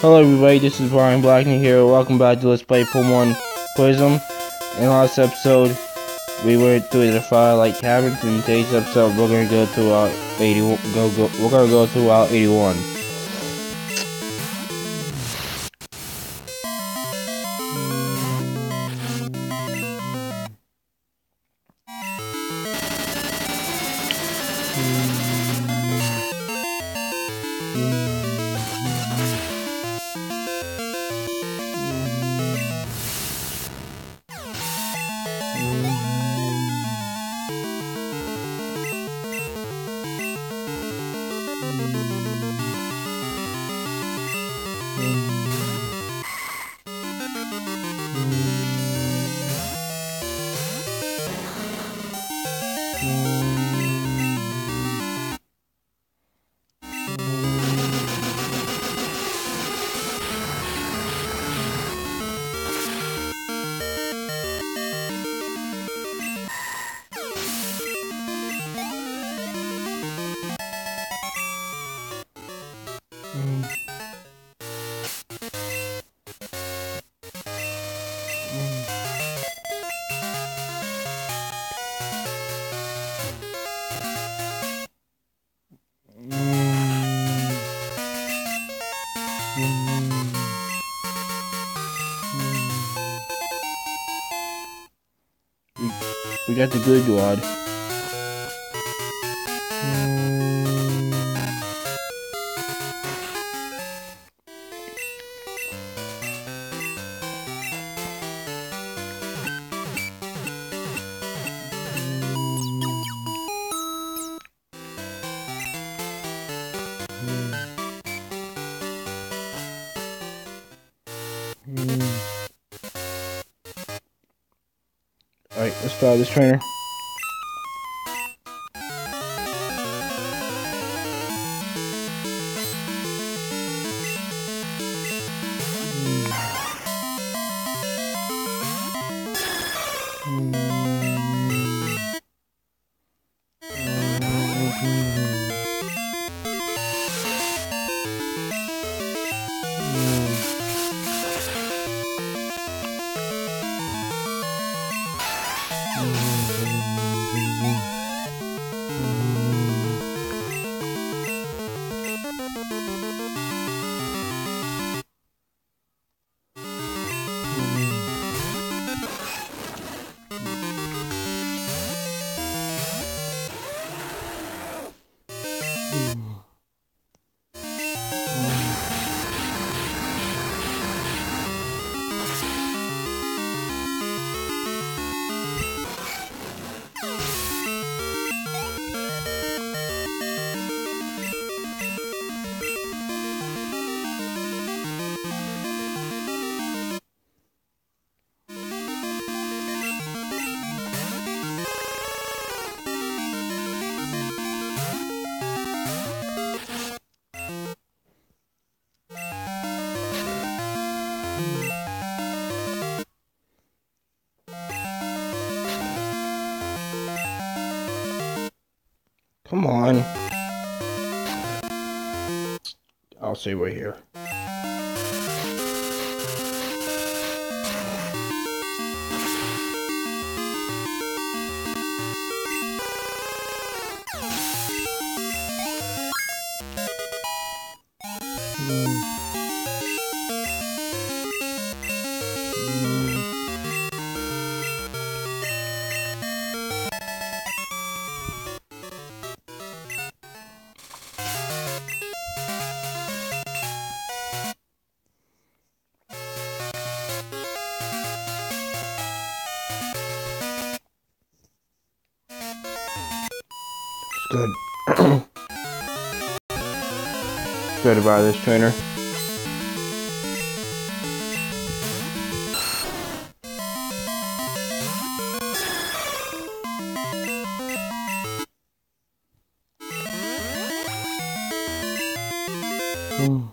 Hello everybody, this is Bryan Blackner here. Welcome back to Let's Play Pokemon Prism. In last episode, we went through the Firelight Caverns. In today's episode, we're gonna go to Route 80. Go go. We're gonna go to Route 81. Mm. Mm. We got the good rod. Alright, let's try this trainer. Come on. I'll see right here. Good. Good about this trainer. Hmm.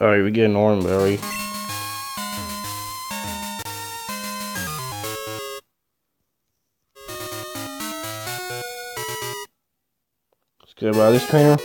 Alright, we get an orange berry. Let's get about this trainer.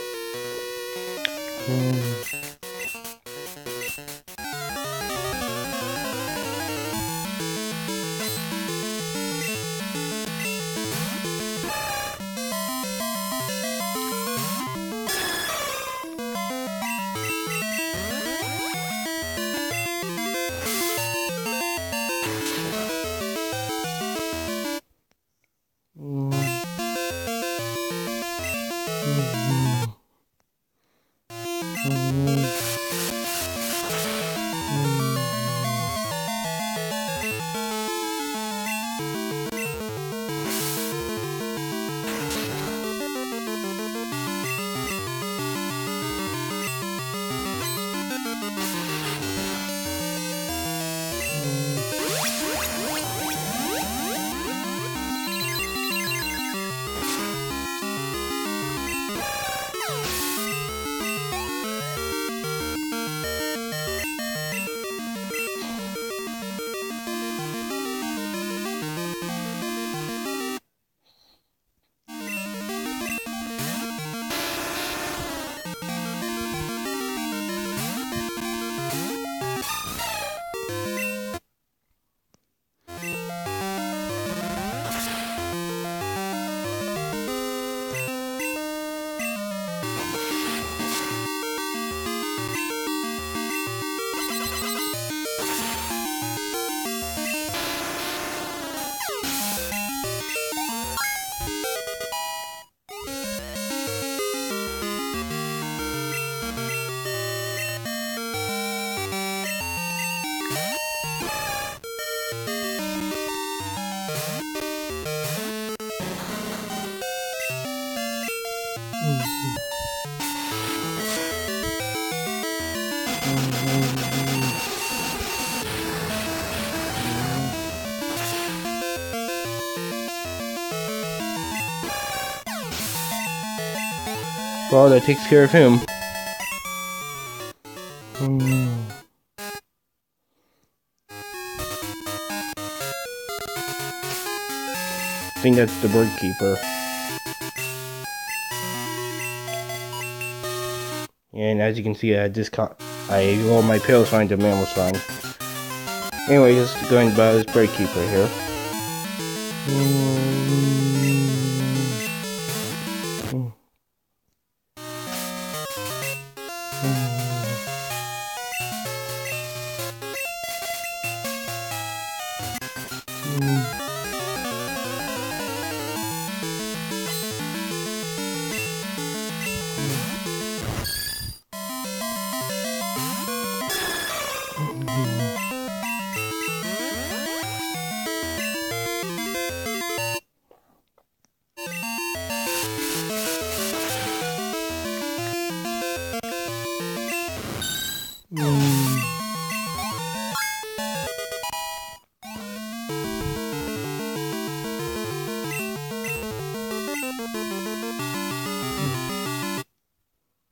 Well, that takes care of him. I think that's the bird keeper. And as you can see, I just I rolled my pills find the was fine. Anyway, just going by this bird keeper here. Hmm.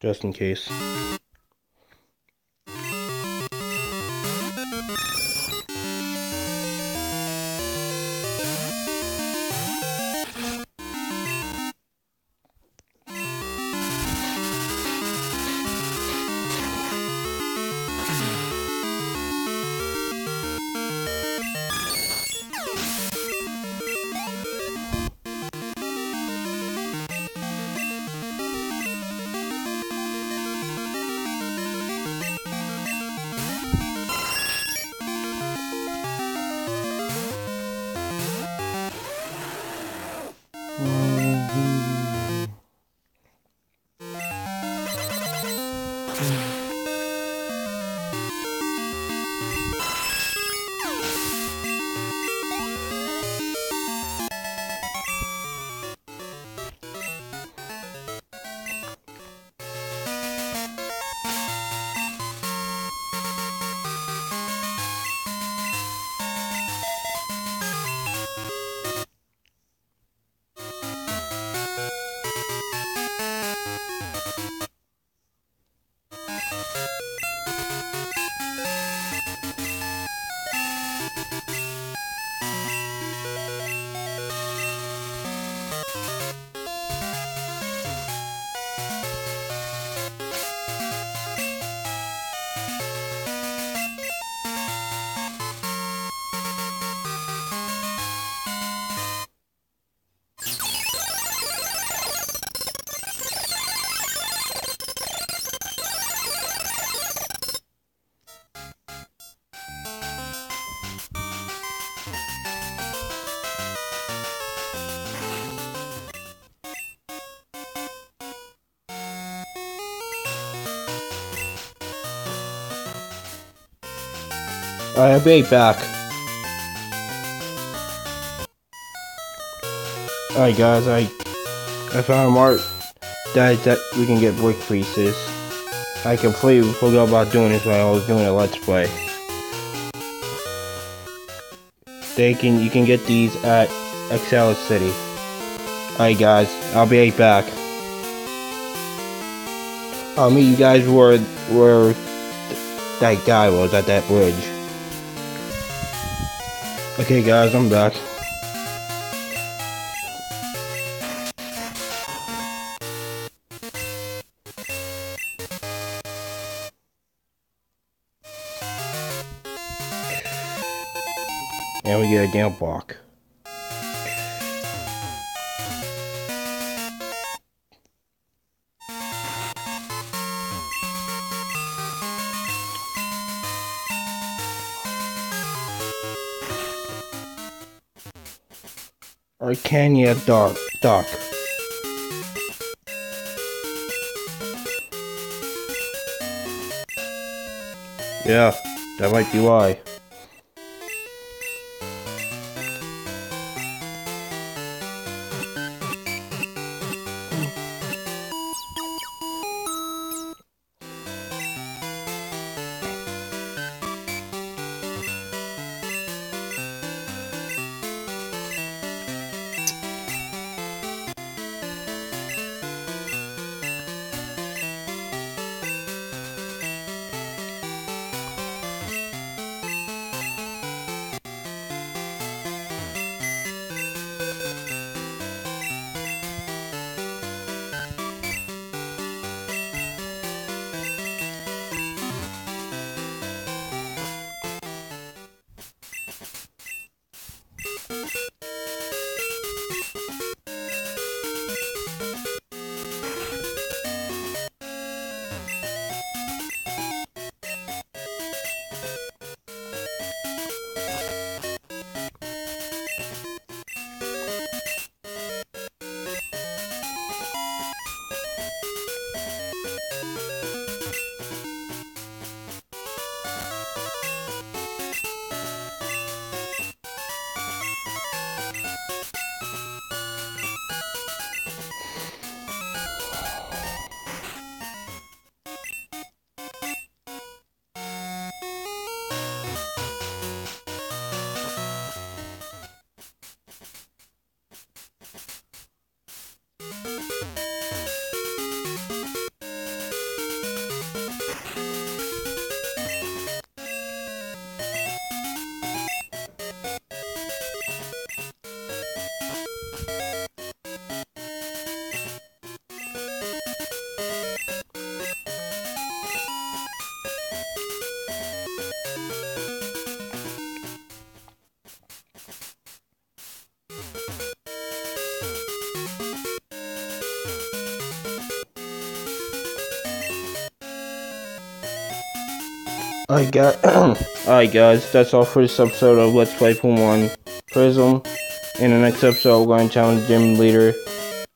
Just in case. I'll be back. Alright guys, I I found a mark that, that we can get brick pieces. I completely forgot about doing this when I was doing a let's play. They can you can get these at Excel City. Alright guys, I'll be right back. I'll meet you guys where where that guy was at that bridge. Okay guys, I'm back. And we get a damn block. Acania Dark Dock. Yeah, that might be why. Alright guys, alright guys, that's all for this episode of Let's Play Pokemon Prism. In the next episode, we're going to challenge gym leader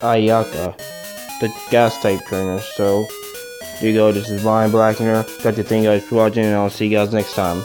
Ayaka, the gas type trainer. So, there you go, this is Bryan Blackner. Got to thank you guys for watching, and I'll see you guys next time.